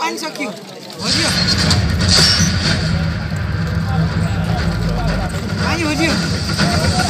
पानी सक्यो होजियो पानी होजियो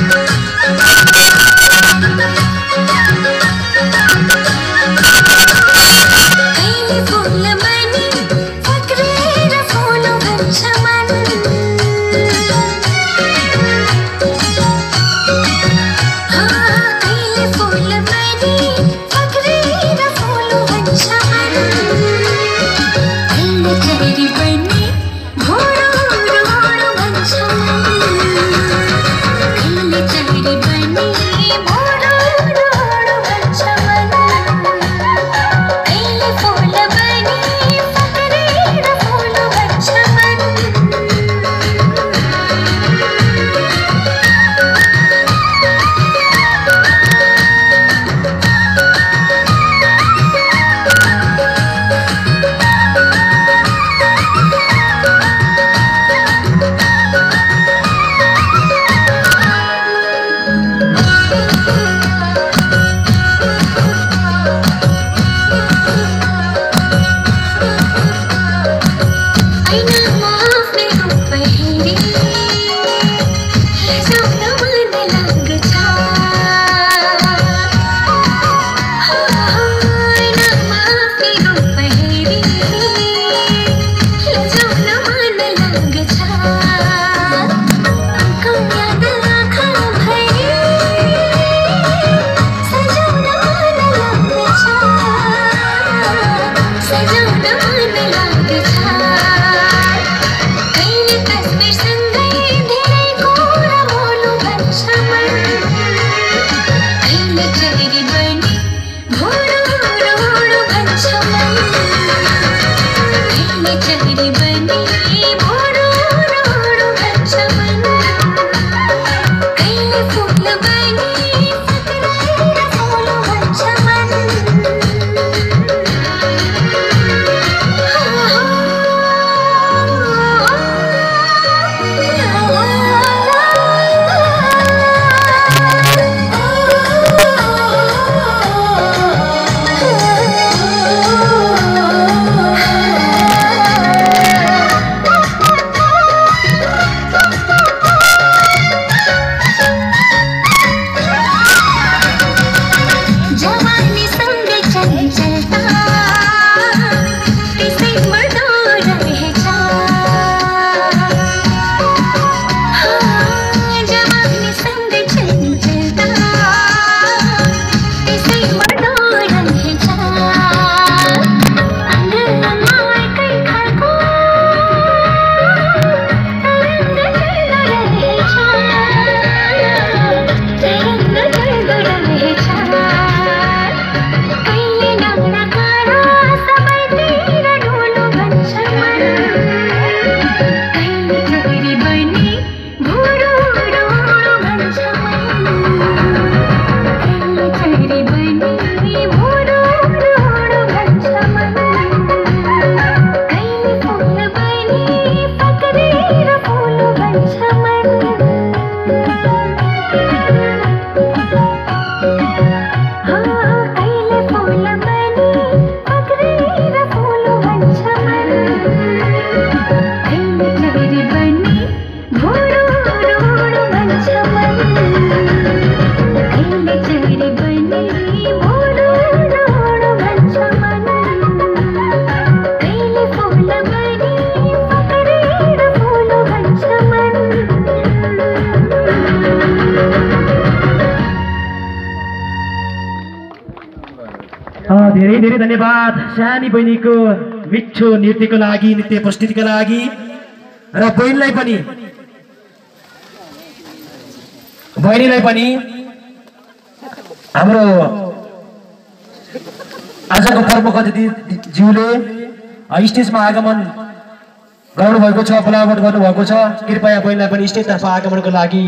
चेहरी बनी। Thank you. धेरै धेरै धन्यवाद सानी बहिनीको मिठो नृत्यको लागि नृत्य प्रस्तुतिको लागि र बहिनीलाई पनि। बहिनीलाई पनि हाम्रो आजको प्रमुख अतिथि ज्यूले अ, स्टेजमा आगमन गर्नुभएको छ बोलावट गर्नुभएको छ। कृपया बहिनीलाई पनि स्टेजतर्फ आगमनको लागि